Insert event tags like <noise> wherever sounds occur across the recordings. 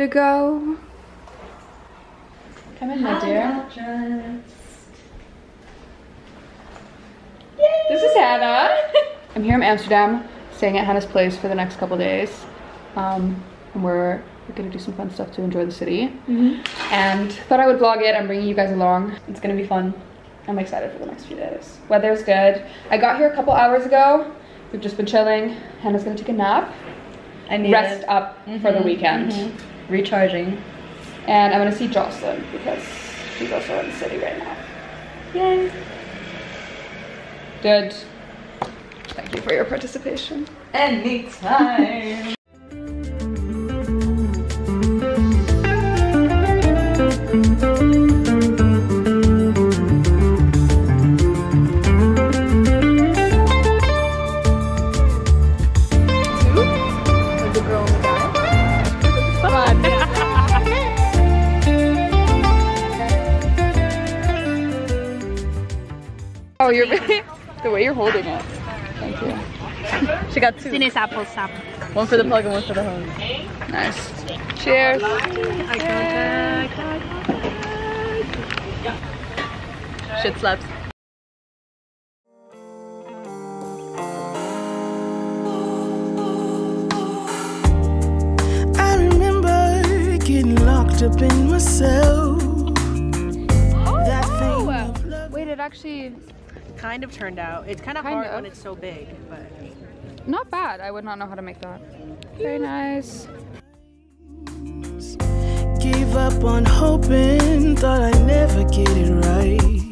to go? Come in, my dear. This is Hannah. I'm here in Amsterdam, staying at Hannah's place for the next couple days. Um, and we're, we're gonna do some fun stuff to enjoy the city. And thought I would vlog it. I'm bringing you guys along. It's gonna be fun. I'm excited for the next few days. Weather's good. I got here a couple hours ago. We've just been chilling. Hannah's gonna take a nap, I need rest it. up for the Mhm, weekend. mhm. Recharging. And I'm gonna see Jocelyn because she's also in the city right now. Yay. Good. Thank you for your participation. Anytime. Oh, you're <laughs> the way you're holding it. Thank you. she got two. Tienes apple sap. One for the plug and one for the home. Nice. Cheers. Shit slaps. I remember getting locked up in myself. Oh. That thing of. Wait, it actually Kind of turned out. It's kind of Kind hard of. when it's so big, but not bad. I would not know how to make that. Very nice. Gave up on hoping, thought I'd never get it right.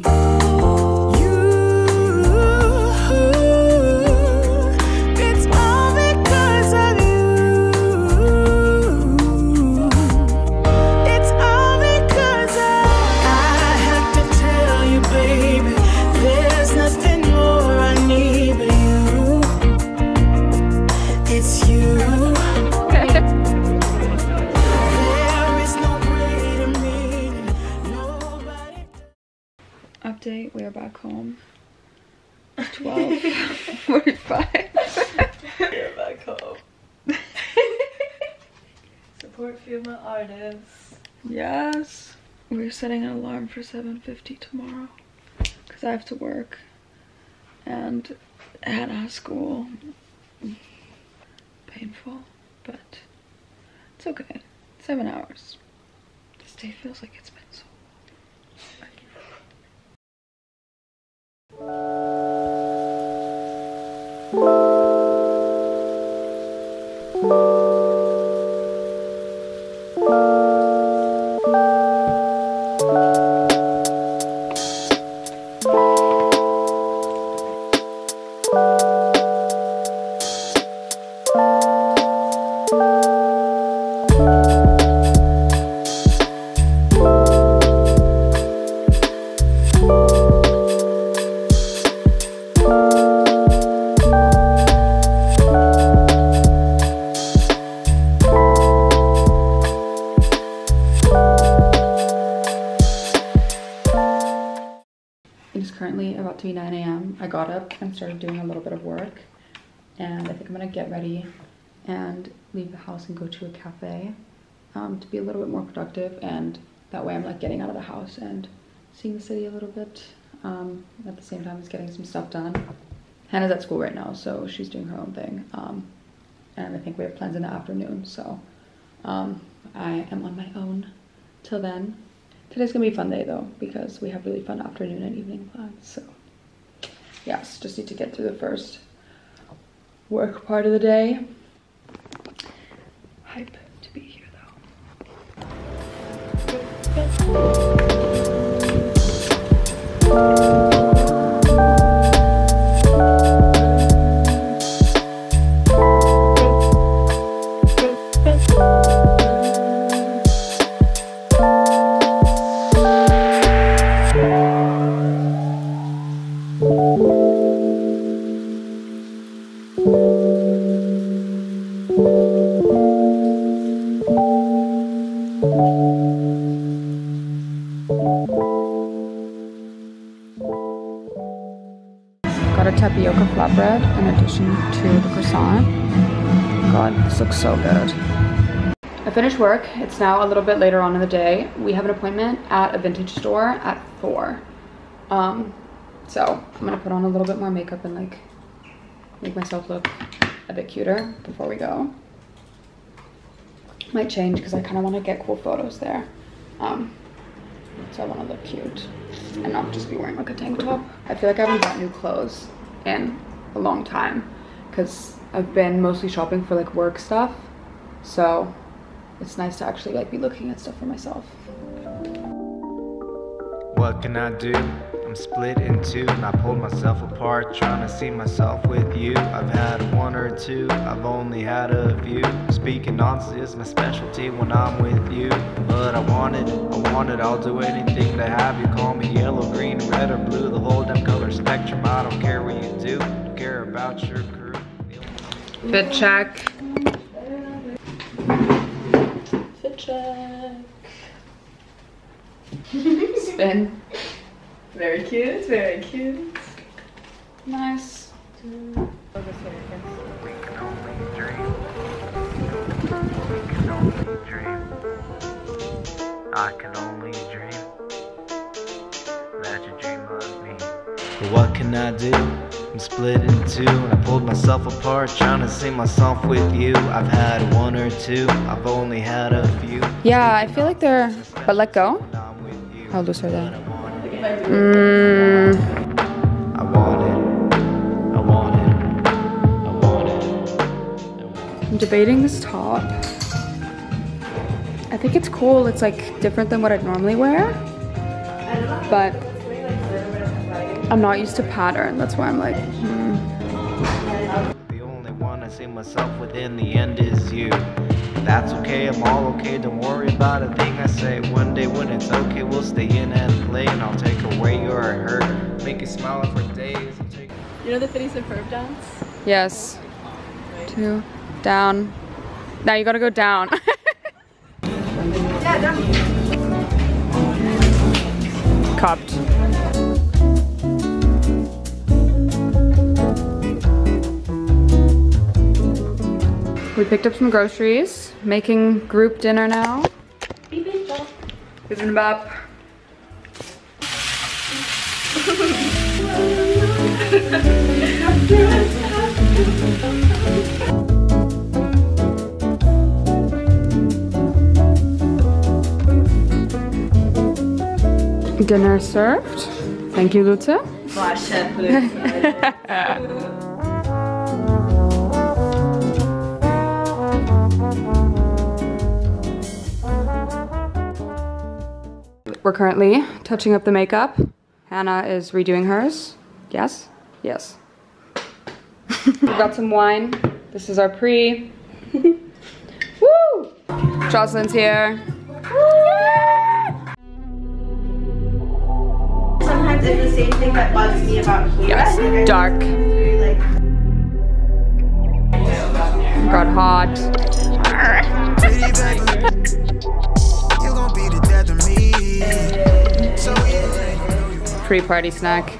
Setting an alarm for 7.50 tomorrow. Because I have to work. And Hannah school. Painful. But it's okay. Seven hours. This day feels like it's been so got up and started doing a little bit of work. And I think I'm gonna get ready and leave the house and go to a cafe um, to be a little bit more productive. And that way I'm like getting out of the house and seeing the city a little bit um, at the same time as getting some stuff done. Hannah's at school right now, so she's doing her own thing. Um, and I think we have plans in the afternoon, so um, I am on my own till then. Today's gonna be a fun day though, because we have really fun afternoon and evening plans, so yes, just need to get through the first work part of the day. Hype to be here though. Tapioca flatbread in addition to the croissant. God, this looks so good. I finished work. It's now a little bit later on in the day. We have an appointment at a vintage store at 4. Um, so I'm gonna put on a little bit more makeup and like make myself look a bit cuter before we go. Might change because I kind of want to get cool photos there. Um, so I want to look cute and not just be wearing like a tank top. I feel like I haven't bought new clothes in a long time because I've been mostly shopping for like work stuff. So it's nice to actually like be looking at stuff for myself. What can I do? I'm split in two and I pulled myself apart trying to see myself with you. I've had one or two, I've only had a few. Speaking nonsense is my specialty when I'm with you. But I want it, I want it, I'll do anything to have you. Call me yellow, green, red, or blue, the whole damn color spectrum. I don't care care about your. Fit check. Fit check. Spin. Very cute, very cute. Nice. We can only dream. We can only dream. I can only dream that you dream of me. What can I do? I'm split in two and I pulled myself apart trying to see myself with you. I've had one or two, I've only had a few. Yeah, I feel like they're. But let go. I'm with you. How loose are they? But I want it, Mm, I want it, I want it, I want it, I want it. I'm debating this top. I think it's cool. It's like different than what I'd normally wear. But I'm not used to pattern. That's why I'm like, hmm. The only one I see myself with in the end is you. That's okay, I'm all okay, don't worry about a thing I say. One day when it's okay, we'll stay in and play, and I'll take away your hurt. Make you smile for days. Take You know the Phineas and Ferb dance? yes. Two, down. Now you gotta go down. <laughs> Cupped. We picked up some groceries, making group dinner now. Bibimbap. <laughs> Dinner served. Thank you, Lutze. <laughs> We're currently touching up the makeup. Hannah is redoing hers. Yes? Yes. <laughs> We've got some wine. This is our pre. <laughs> Woo! Jocelyn's here. Sometimes it's the same thing that bugs me about here. Yes, Like, dark. like Got hot. Pre-party snack.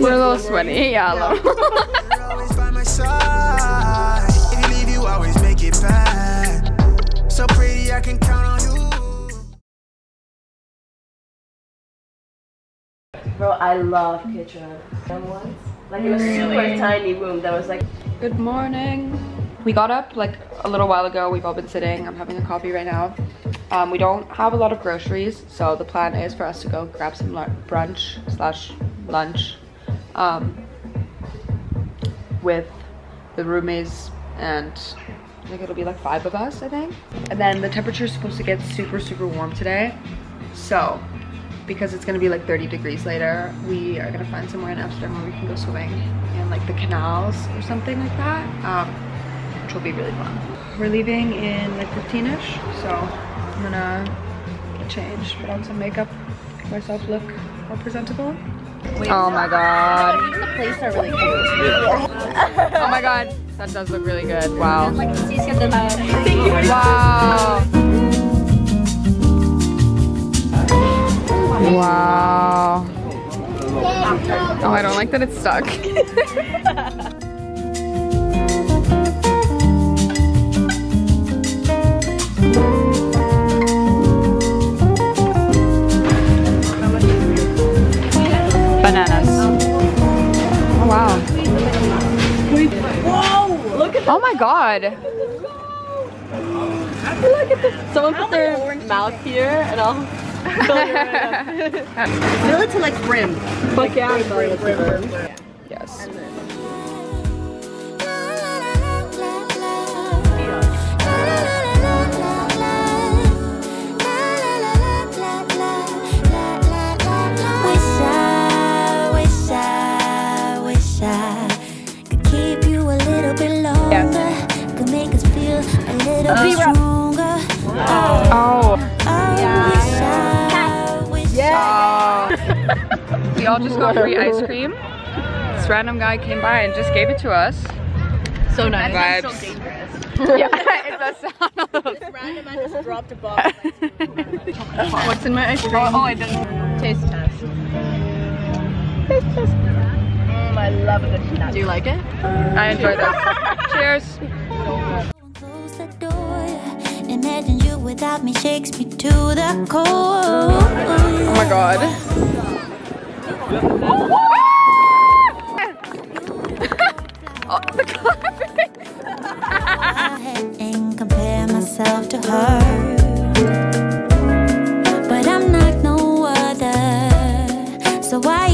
We're a little sweaty. <laughs> Yeah, a little. you're always by my side. If you leave, you always make it back. So pretty, I can count on you. Bro, I love kitchen. Once, like in a super tiny room that was like Good morning. We got up like a little while ago. We've all been sitting. I'm having a coffee right now. Um, we don't have a lot of groceries, so the plan is for us to go grab some brunch slash lunch um, with the roomies and I think it'll be like five of us, I think. And then the temperature is supposed to get super, super warm today. So, because it's gonna be like 30 degrees later, we are gonna find somewhere in Amsterdam where we can go swimming in like the canals or something like that, um, which will be really fun. We're leaving in like 15ish, so I'm gonna change, put on some makeup, make myself look more presentable. oh my god. the plates are really cool. Oh my god. That does look really good. Wow. Wow. Wow. Oh, I don't like that it's stuck. <laughs> Whoa! Look at Oh my god. Someone put their mouth here and I'll <laughs> fill it right up. Fill it to like brim. Fuck yeah, I'm filling it to brim. A little bit stronger. Oh, Oh. I wish I, wish Oh. we all just got free ice cream. This random guy came by and just gave it to us. So nice. Vibes. So dangerous. yeah, <laughs> it does sound a little This random man just dropped a box. What's in my ice cream? Oh, I didn't. Taste test. Taste test. Mm, I love a good snack. Do you like it? I enjoy this. Cheers. You me shakes me to the core. Oh my god. <laughs> oh, the clapping. <laughs> and compare myself to her. But I'm not no other, so why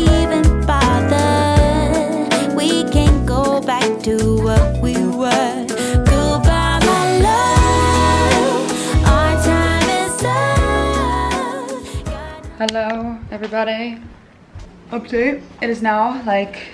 everybody. Update. It is now like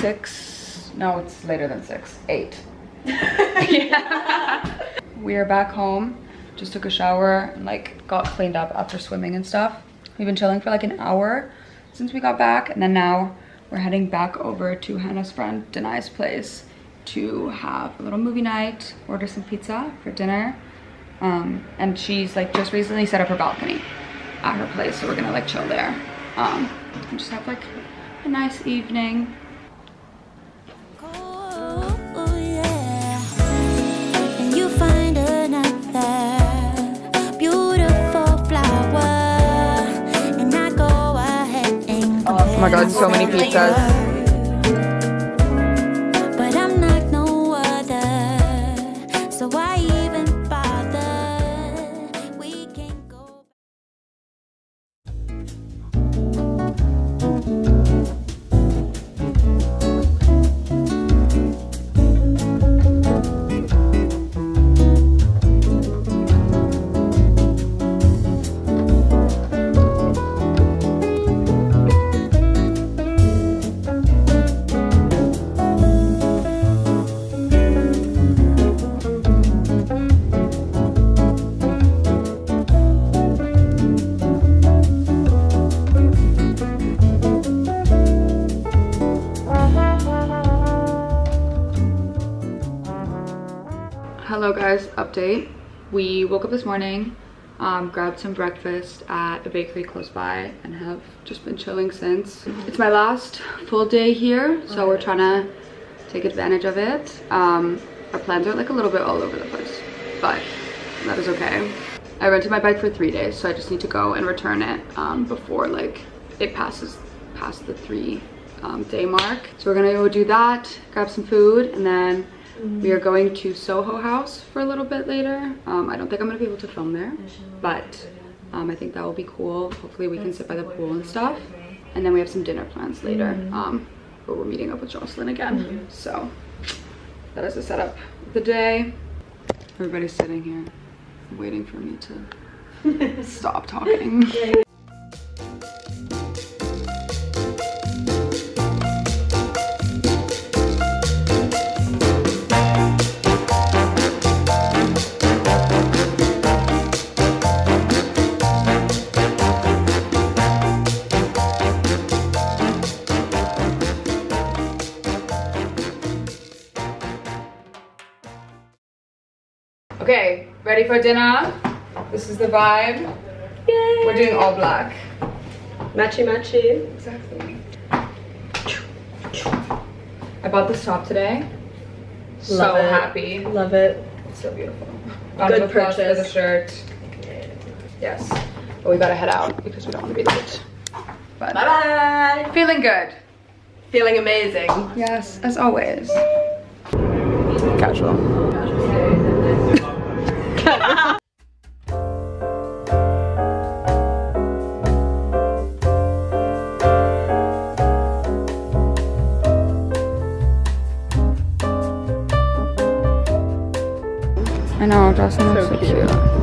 six. No, it's later than six. Eight. yeah. <laughs> <laughs> We are back home. Just took a shower and like got cleaned up after swimming and stuff. We've been chilling for like an hour since we got back, and then now we're heading back over to Hannah's friend Denai's place to have a little movie night, order some pizza for dinner. Um, and she's like just recently set up her balcony at her place, so we're gonna like chill there. Um, and just have like a nice evening. Oh, yeah. And you find another beautiful flower, and I go ahead and Oh my God, so many pizzas. Guys, update. We woke up this morning, um, grabbed some breakfast at a bakery close by and have just been chilling since. It's my last full day here, so we're trying to take advantage of it. Um, our plans are like a little bit all over the place, but that is okay. I rented my bike for three days, so I just need to go and return it um, before like it passes past the three um, day mark. So we're gonna go do that, grab some food, and then we are going to Soho House for a little bit later. Um, I don't think I'm gonna be able to film there, but um, I think that will be cool. Hopefully we can sit by the pool and stuff. And then we have some dinner plans later, um, where we're meeting up with Jocelyn again. So that is the setup of the day. Everybody's sitting here waiting for me to <laughs> stop talking. Ready for dinner? This is the vibe. Yay! We're doing all black. Matchy matchy. Exactly. I bought this top today. so Love it. happy. Love it. It's so beautiful. Round Good applause for the purchase. shirt. Yes. But we gotta head out because we don't want to be late. But Bye bye. feeling good. Feeling amazing. Yes, as always. Casual. I know, Jocelyn looks so, So cute. cute.